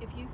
if you see